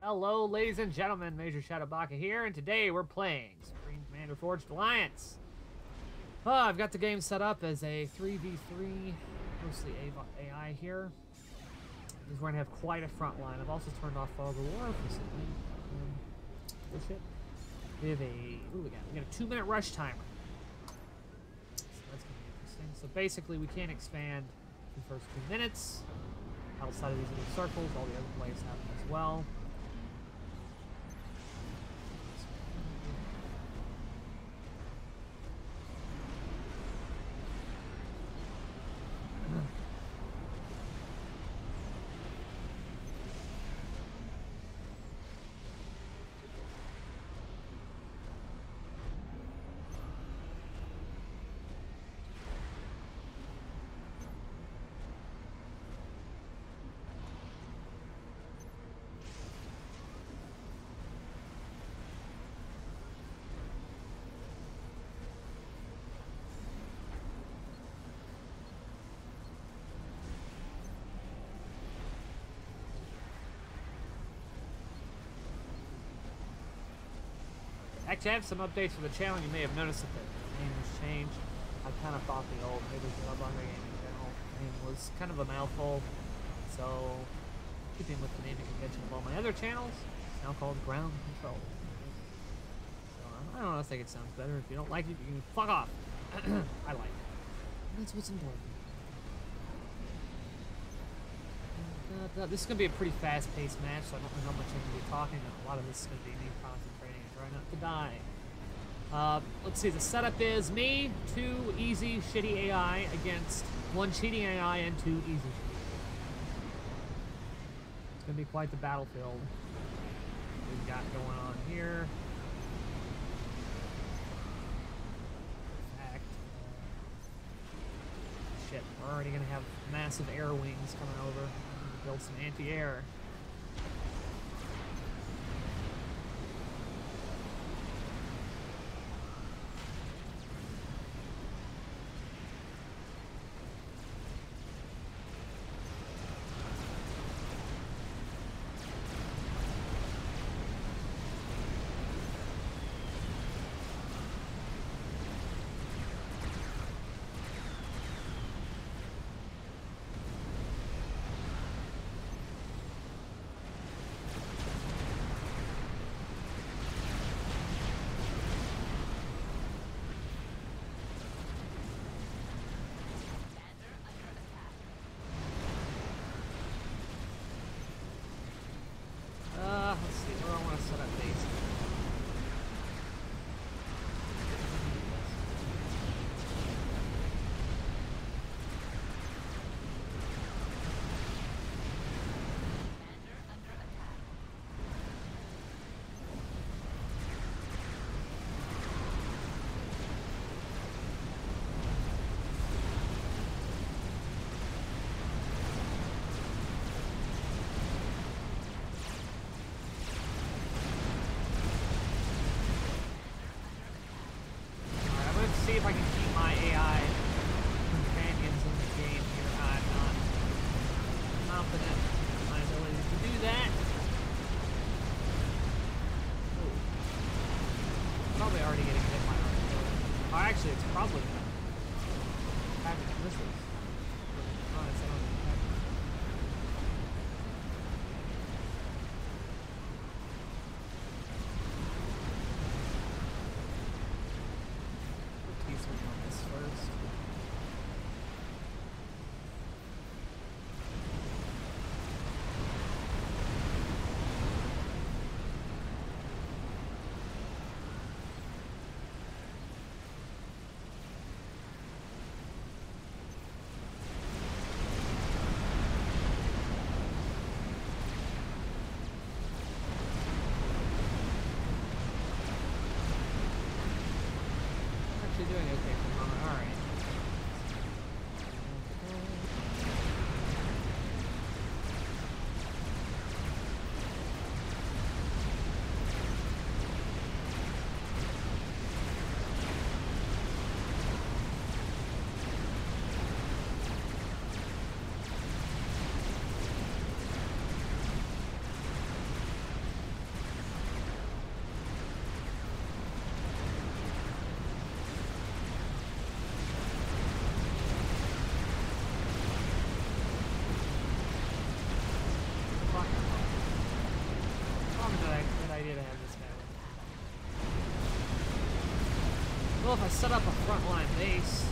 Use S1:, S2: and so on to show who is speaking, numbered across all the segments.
S1: Hello, ladies and gentlemen. Major Shadowbaka here, and today we're playing Supreme Commander Forged Alliance. Oh, I've got the game set up as a 3v3, mostly AI here. Because we're going to have quite a front line. I've also turned off Fog of War recently. Um, good shit. We have a, ooh, we got, we got a two minute rush timer. So that's going to be interesting. So basically, we can't expand the first two minutes. Outside of these little circles, all the other plays happen as well. Actually, I have some updates for the channel. You may have noticed that the name has changed. I kind of thought the old Neighbors Bloodlonger Gaming channel name was kind of a mouthful. So, keeping with the naming convention of all my other channels, it's now called Ground Control. So, I don't know, if I think it sounds better. If you don't like it, you can fuck off. I like it. That's what's important. Uh, this is going to be a pretty fast-paced match, so I don't know how much I'm going to be talking. A lot of this is going to be me concentrating trying not to die. Uh, let's see, the setup is me, two easy, shitty AI against one cheating AI and two easy It's to be quite the battlefield we've got going on here. Shit, we're already to have massive air wings coming over build some anti-air. Probably already getting hit by artillery. Oh, actually, it's probably missiles. Well, if I set up a frontline base,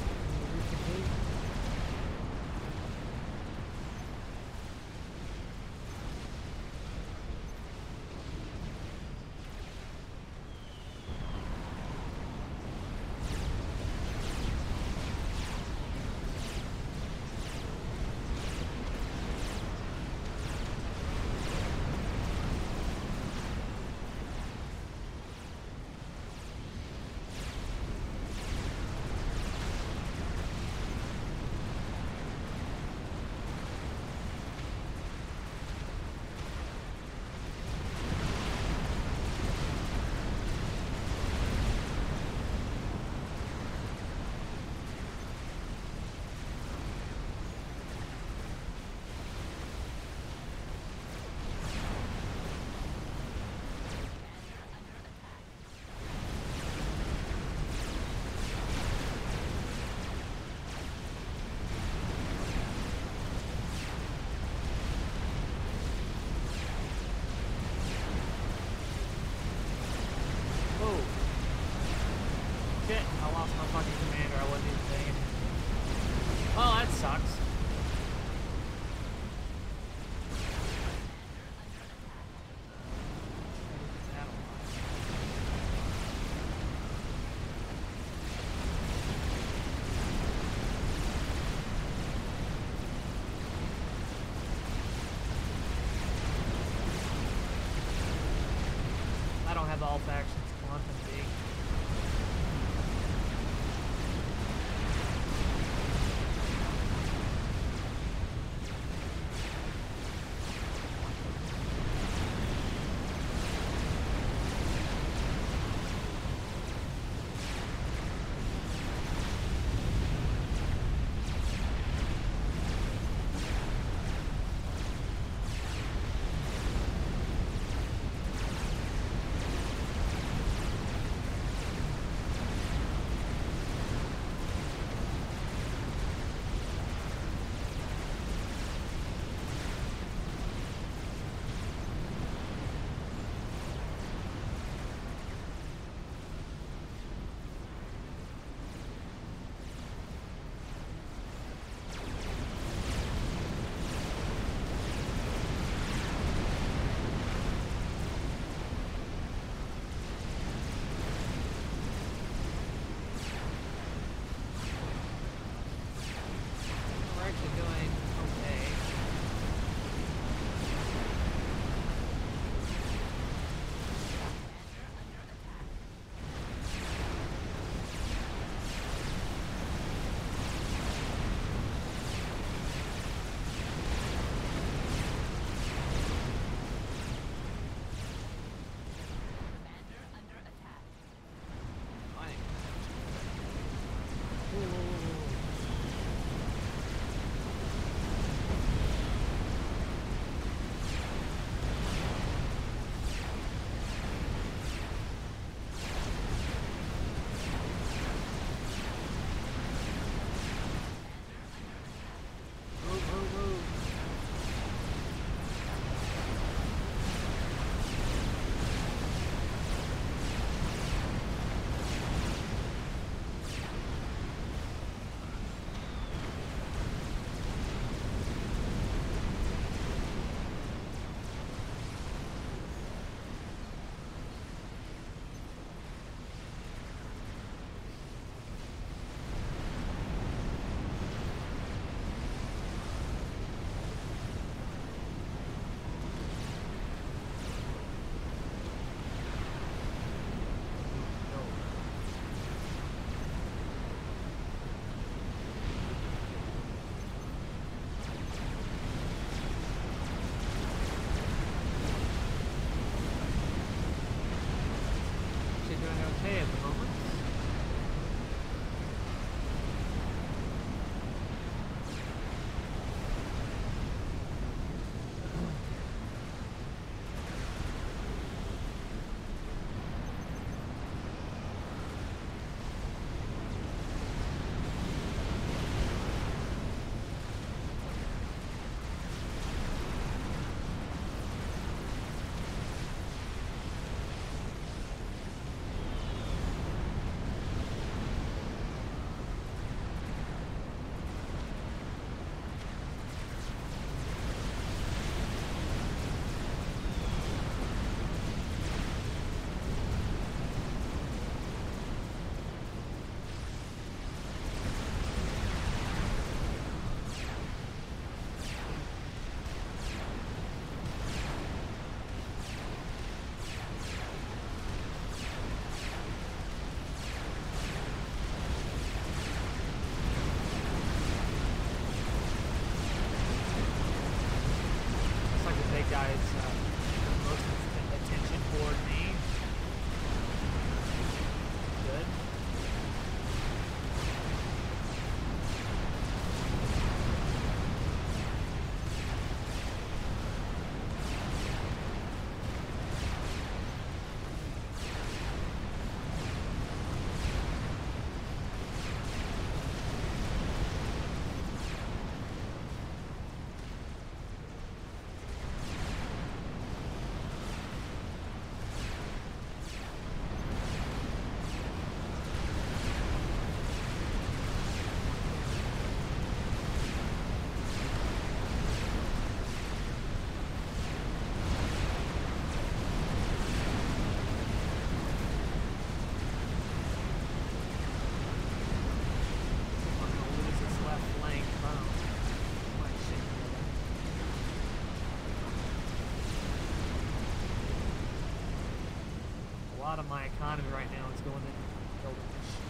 S1: lot of my economy right now is going into building this shit.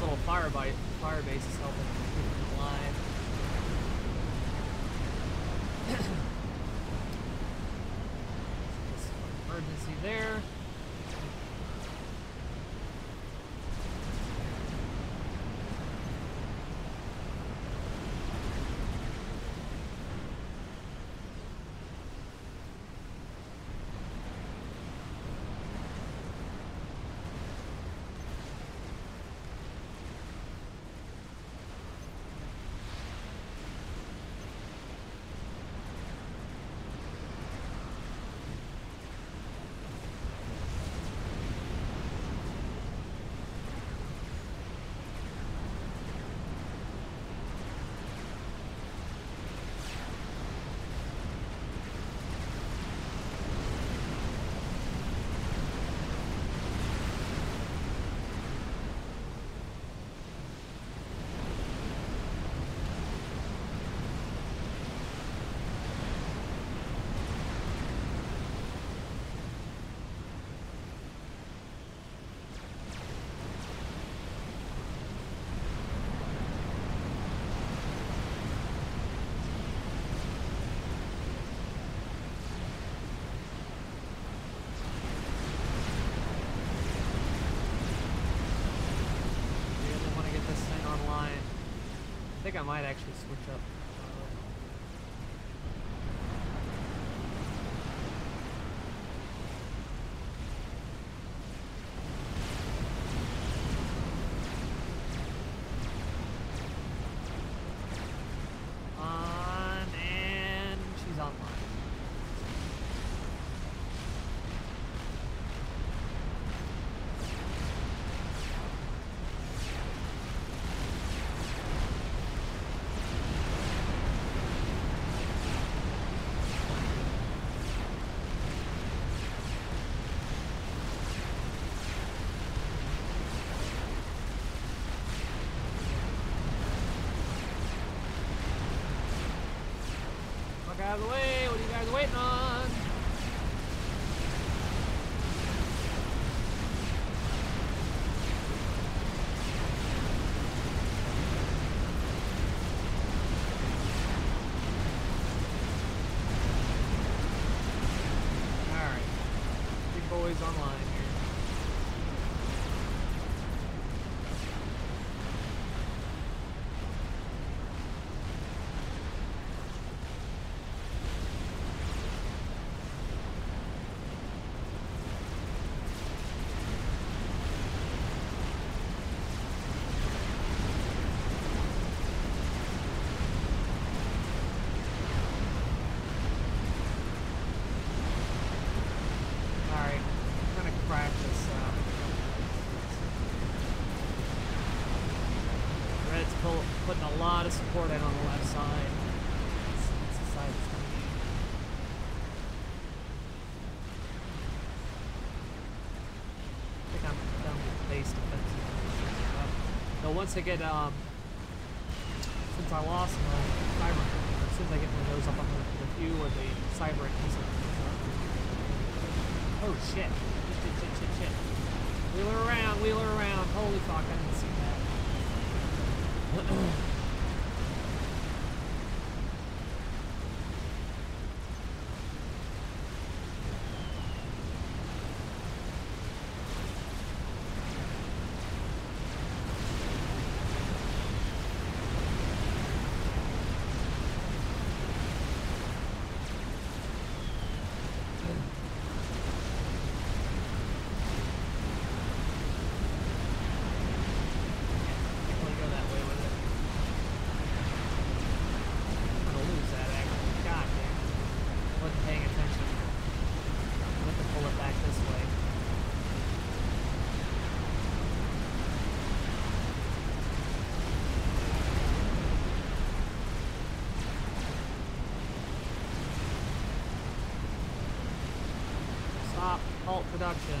S1: Little fire, bite, fire base is helping keep them alive. This emergency there. Really want to get this thing online. I think I might actually switch up. uh, On and she's online. Fuck out of the way. What are you guys waiting on? Alright. Big boys online here. Alright, I'm gonna crack this uh Red's pull, of support on the left side. It's, it's the side I think I'm done with base defense. Once I get um since I lost my cyber as soon as I get of those up on the, the view or the cyber Oh shit. Shit, shit, shit, shit. Wheel her around, wheel her around. Holy fuck, I didn't see that. Can't really go that way with it. halt production.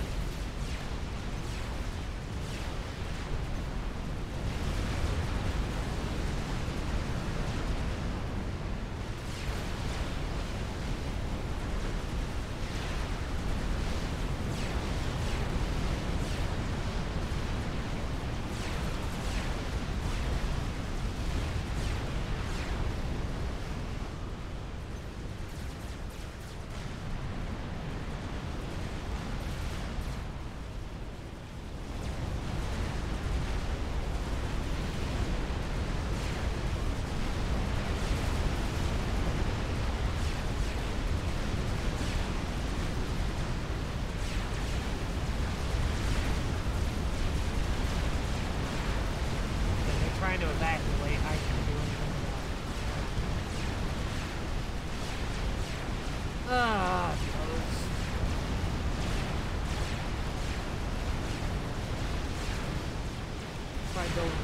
S1: They're trying to evacuate. I can't do anything about it. Ah, those. Try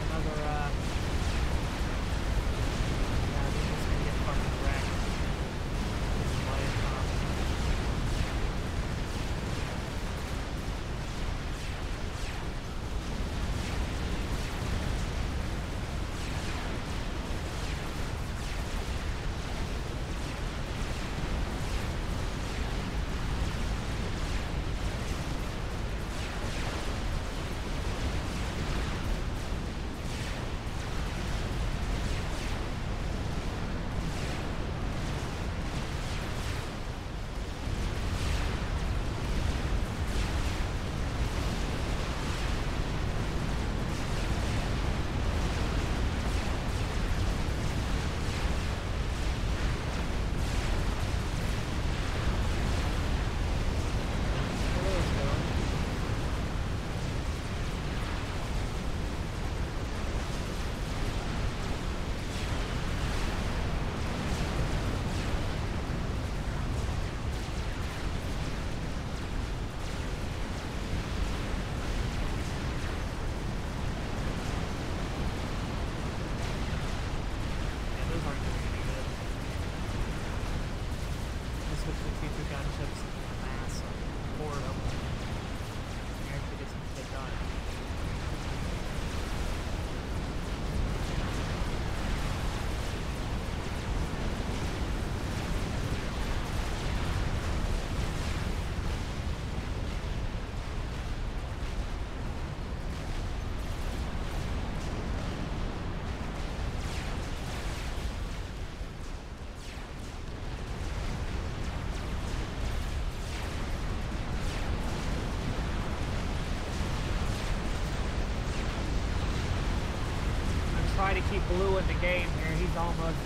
S1: Blue in the game here. He's almost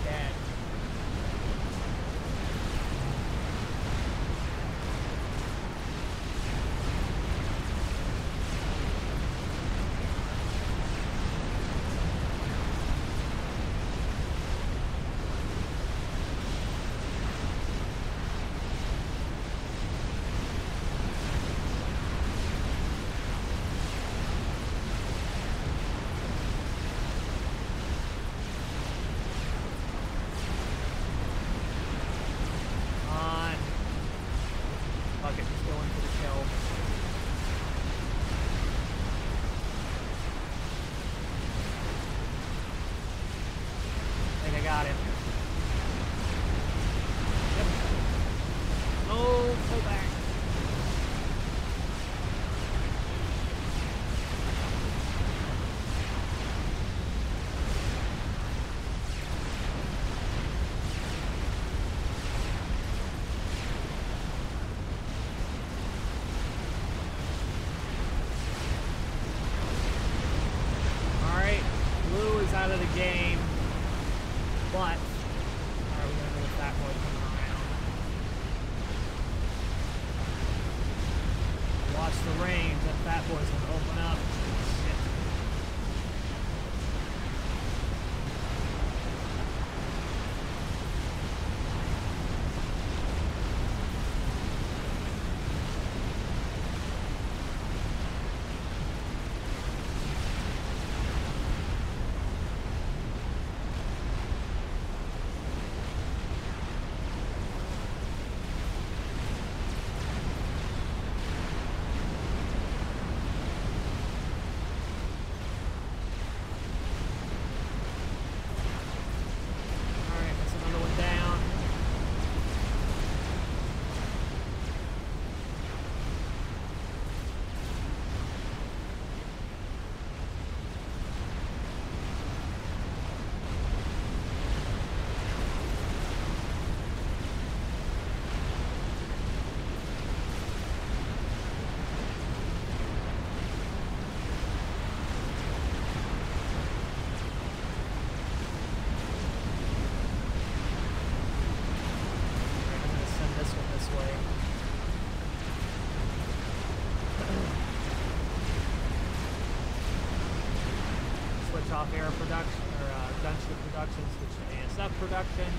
S1: Production or uh, Gunship Production switch to ASF Production.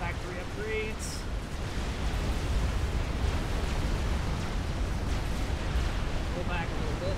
S1: Factory upgrades. Pull back a little bit.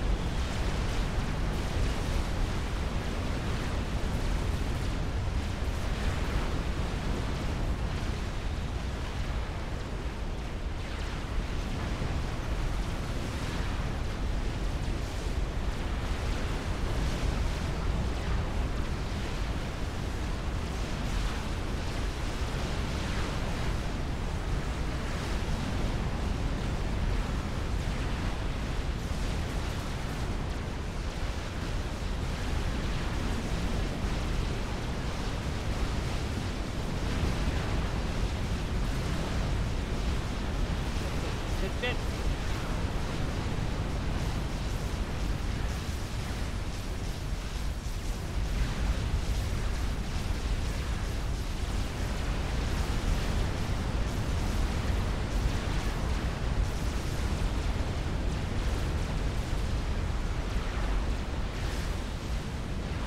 S1: Fit, fit.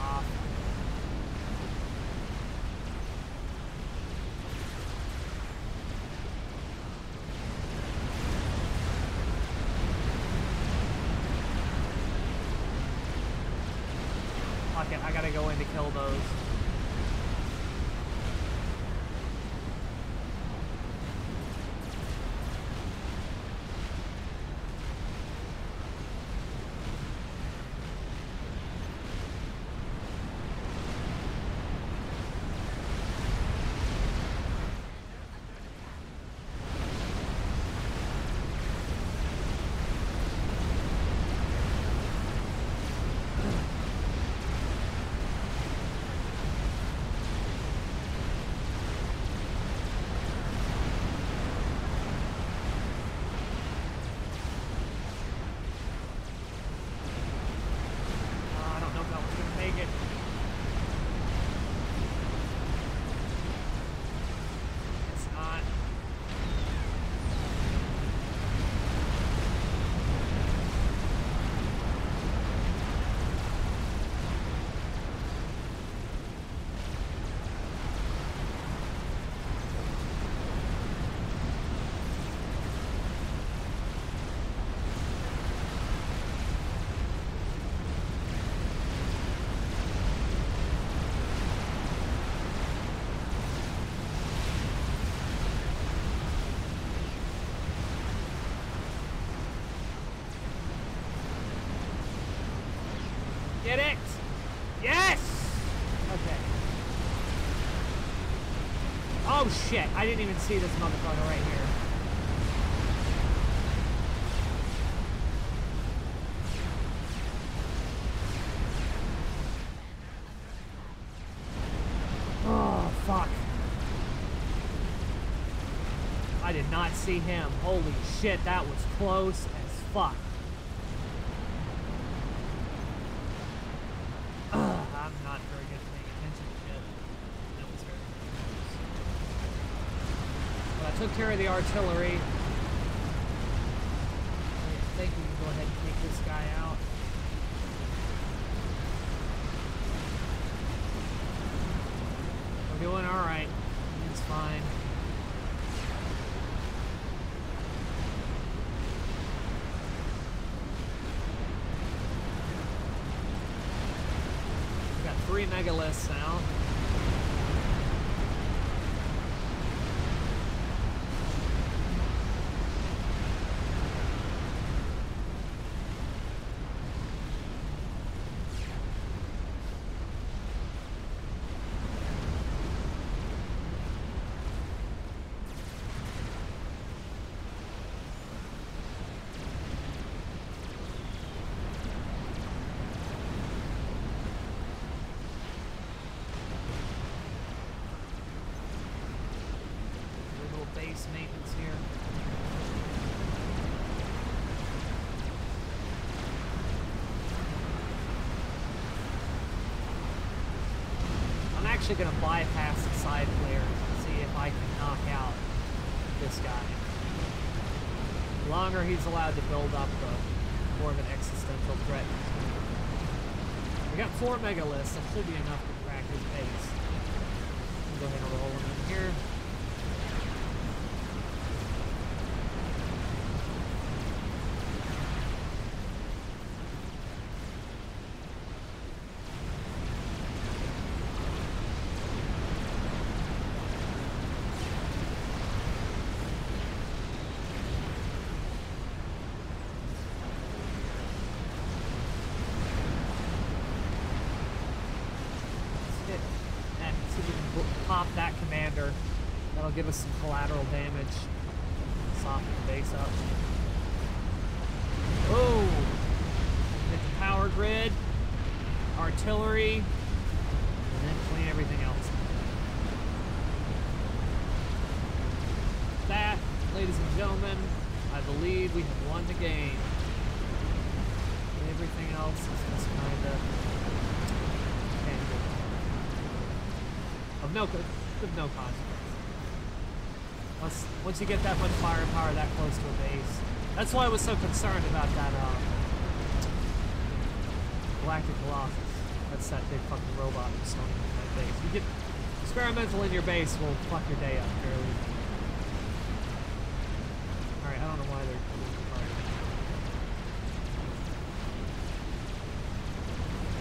S1: Off. Fuck it, I gotta go in to kill those. Uh, I don't know if that one's gonna make it. It's not. Get it! Yes! Okay. Oh shit, I didn't even see this motherfucker right here. Oh, fuck. I did not see him. Holy shit, that was close as fuck. Ugh, I'm not very good at paying attention to shit. That was very close. But I took care of the artillery. I think we can go ahead and take this guy out. We're doing alright. It's fine. We got three megaliths now. A little base maintenance here. I'm actually going to bypass the side players and see if I can knock out this guy. The longer he's allowed to build up, the more of an existential threat. We got four megaliths. That should be enough to crack his base. Go ahead and roll him in here. Give us some collateral damage. Soften the base up. Oh! Hit the power grid, artillery, and then clean everything else. That, ladies and gentlemen, I believe we have won the game. Everything else is just kind of of no of no consequence. Once, once you get that much firepower that close to a base. That's why I was so concerned about that um, Galactic Colossus. That's that big fucking robot that's in my base. You get experimental in your base will fuck your day up fairly. Alright, I don't know why they're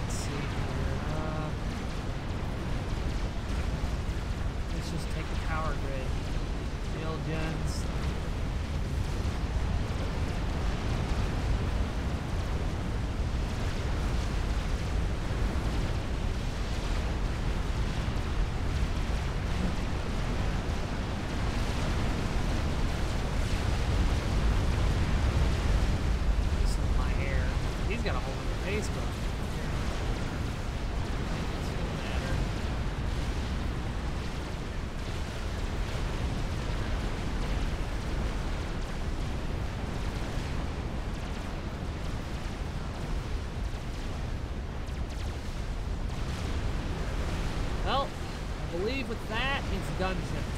S1: Let's see here. Uh, let's just take the power grid guns. with that, it's gunship.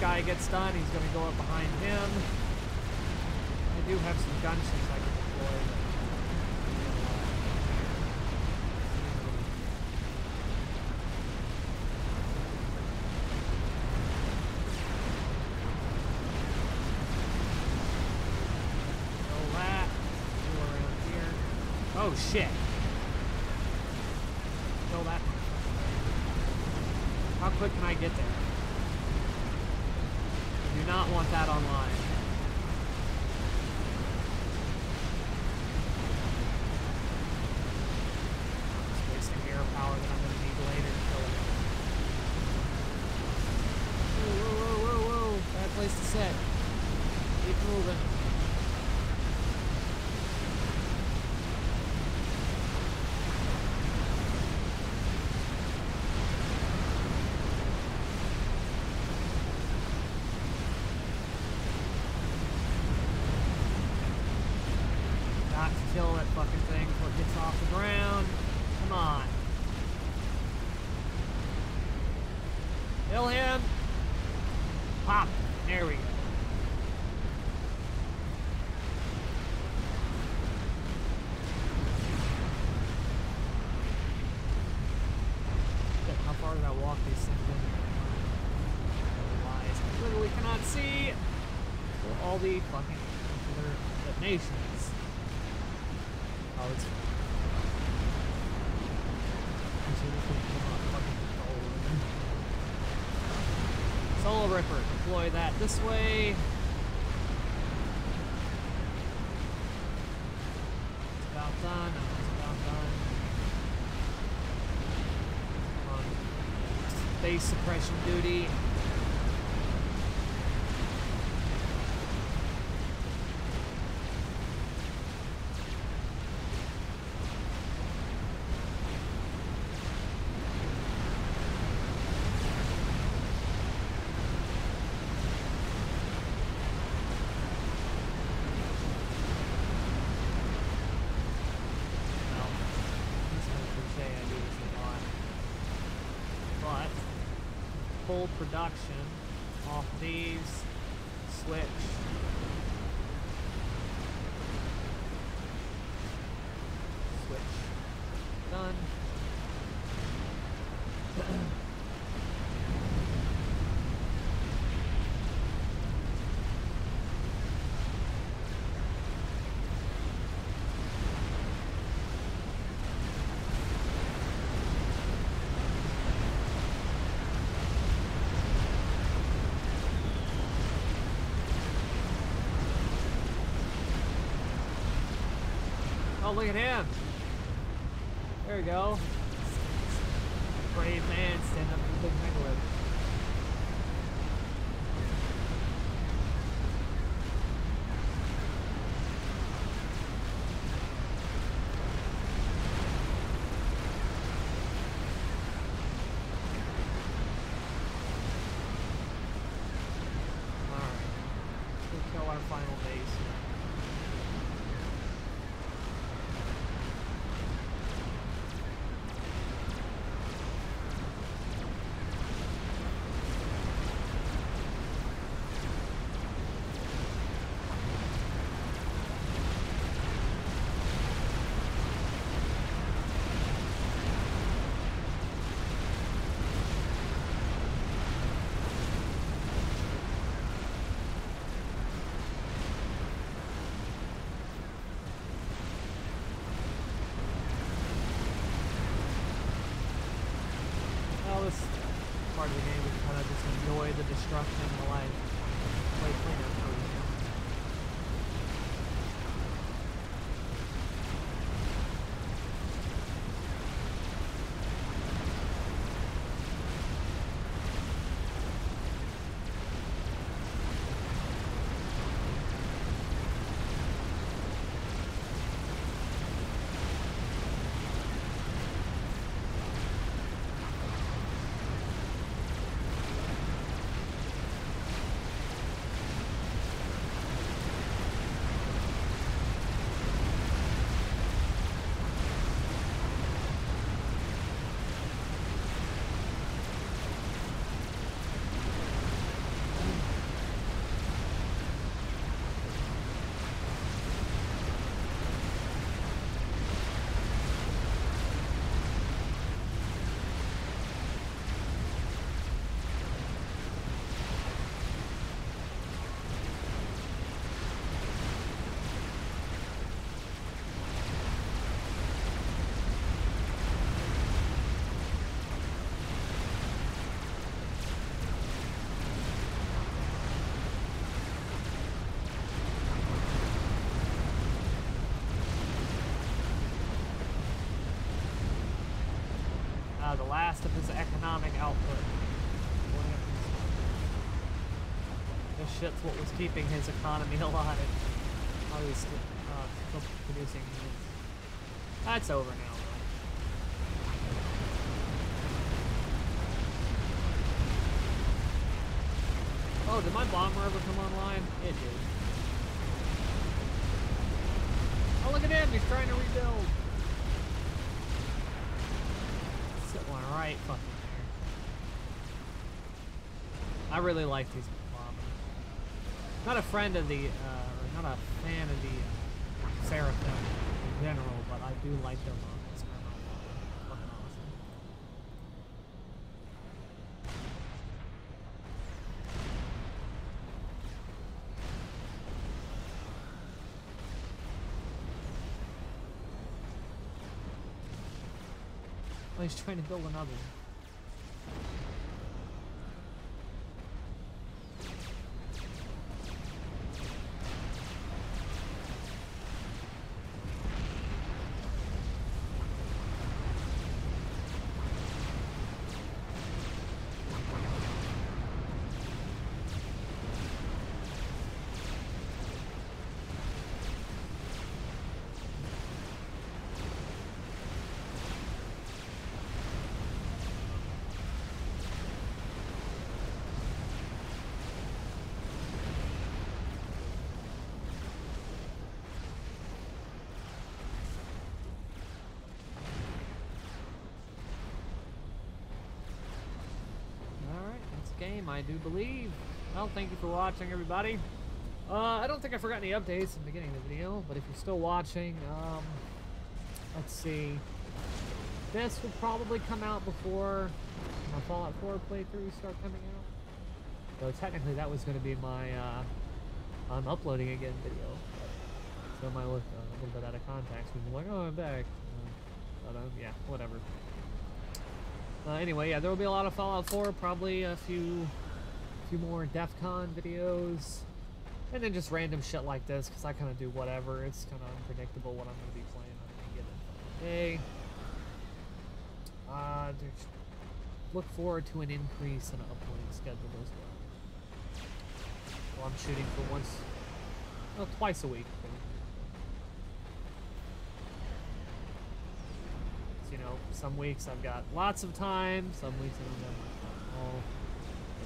S1: Guy gets done, he's going to go up behind him. I do have some gunships I can deploy. Oh shit. Kill that. How quick can I get there? do not want that online. Just wasting air power that I'm going to need later to kill it. Whoa, whoa, whoa, whoa, whoa. Bad place to set. Keep moving. This way. It's about done. It's about done. On base suppression duty. Full production off these. Switch. Switch. Done. Oh, look at him. There we go. Shit's what was keeping his economy alive. While he was still, uh, producing. That's over now. Oh, did my bomber ever come online? It did. Oh, look at him! He's trying to rebuild. Sit one right fucking there. I really like these. Not a friend of the, uh, or not a fan of the uh, Seraphim in general, but I do like their bombers. They're fucking awesome. Oh, he's trying to build another one. Game, I do believe. Well, thank you for watching, everybody. Uh, I don't think I forgot any updates in the beginning of the video, but if you're still watching, um, let's see. This will probably come out before my Fallout 4 playthroughs start coming out. So technically that was going to be my, uh, I'm uploading again video. So it might look uh, a little bit out of context. People like, oh, I'm back. Uh, but, uh, yeah, whatever. Uh, anyway, yeah, there will be a lot of Fallout 4, probably a few, few more DEF CON videos, and then just random shit like this, because I kind of do whatever. It's kind of unpredictable what I'm going to be playing on any given day. Uh, look forward to an increase in uploading schedule as well. well I'm shooting for once, well, twice a week. Know, some weeks I've got lots of time, some weeks I don't have much time at all.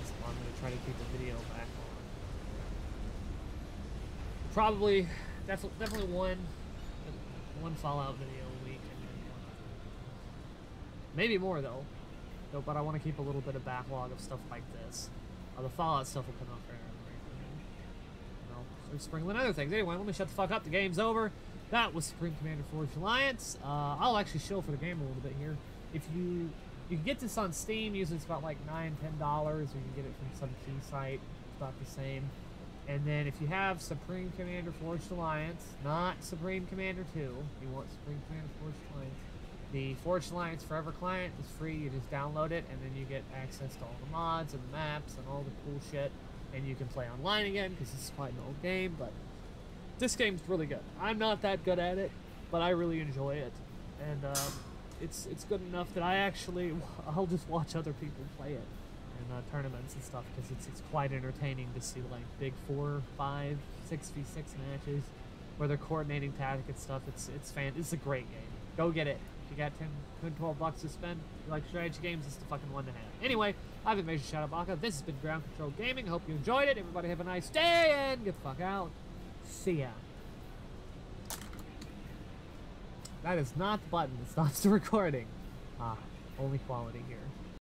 S1: So I'm going to try to keep the video back on. Probably, definitely, definitely one, one Fallout video a week, Maybe more though. No, but I want to keep a little bit of backlog of stuff like this. Uh, the Fallout stuff will come out you know, so sprinkling other things. Anyway, let me shut the fuck up. The game's over. That was Supreme Commander Forge Alliance. Uh, I'll actually show for the game a little bit here. If you you can get this on Steam, usually it's about like nine, ten dollars, you can get it from some key site. It's about the same. And then if you have Supreme Commander Forged Alliance, not Supreme Commander 2, you want Supreme Commander Forged Alliance, the Forged Alliance Forever client is free. You just download it, and then you get access to all the mods and the maps and all the cool shit. And you can play online again, because it's quite an old game, but this game's really good. I'm not that good at it, but I really enjoy it, and um, it's it's good enough that I actually I'll just watch other people play it in uh, tournaments and stuff because it's it's quite entertaining to see like big four, five, six v six matches where they're coordinating tactic and stuff. It's it's fan. It's a great game. Go get it. If you got 10, 10 12 bucks to spend, you like strategy games, it's the fucking one to have. Anyway, I've been Major Shadowbaka. This has been Ground Control Gaming. Hope you enjoyed it. Everybody have a nice day and get the fuck out. See ya. That is not the button that stops the recording. Ah, only quality here.